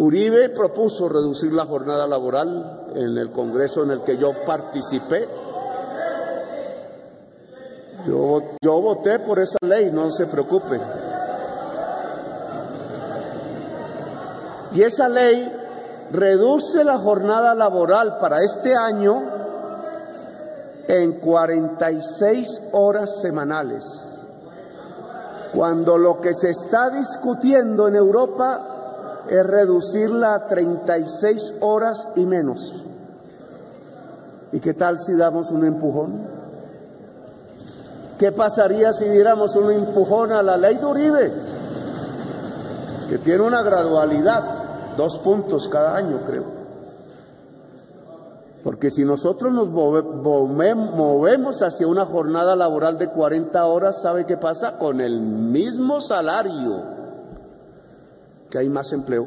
Uribe propuso reducir la jornada laboral en el Congreso en el que yo participé. Yo, yo voté por esa ley, no se preocupe. Y esa ley reduce la jornada laboral para este año en 46 horas semanales, cuando lo que se está discutiendo en Europa es reducirla a 36 horas y menos. ¿Y qué tal si damos un empujón? ¿Qué pasaría si diéramos un empujón a la ley de Uribe? Que tiene una gradualidad dos puntos cada año, creo. Porque si nosotros nos movemos hacia una jornada laboral de 40 horas, ¿sabe qué pasa? Con el mismo salario, que hay más empleo.